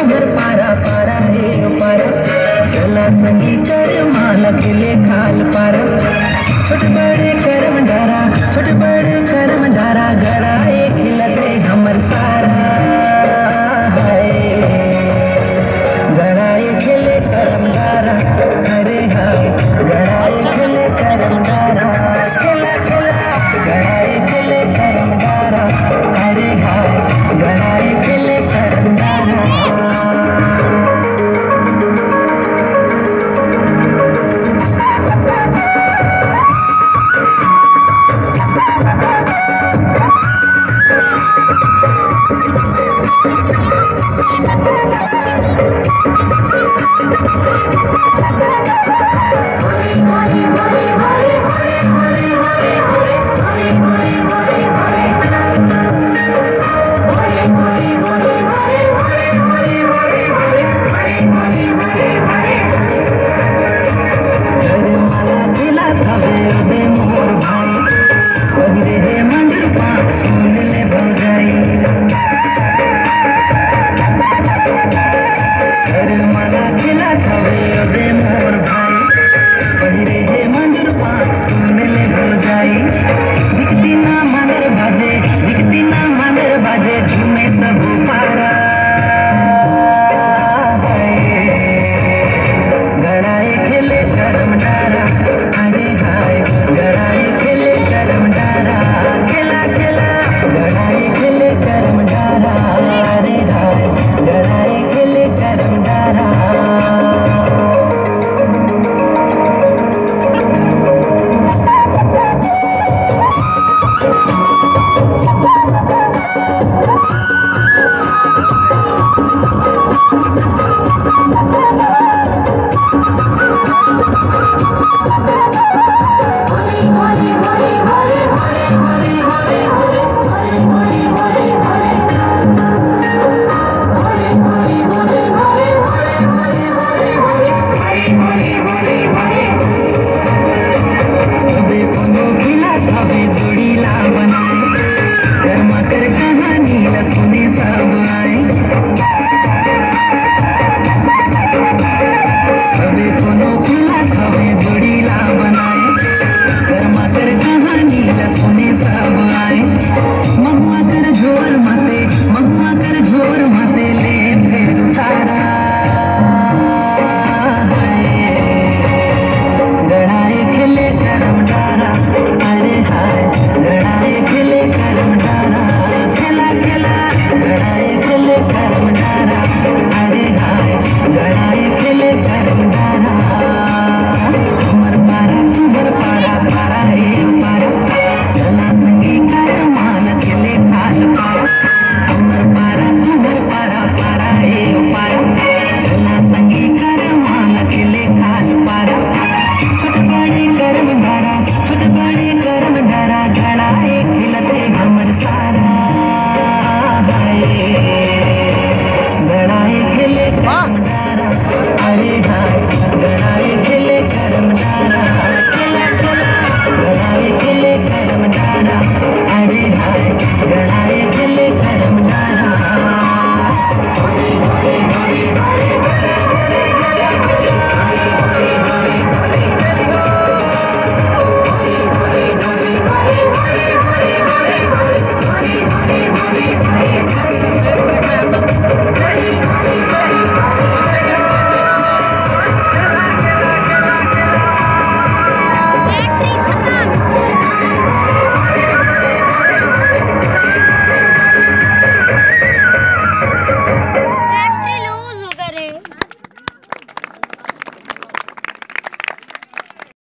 तुमर पारा पारा हे पारा। चला सगी कर माल लिए खाल पारा। Living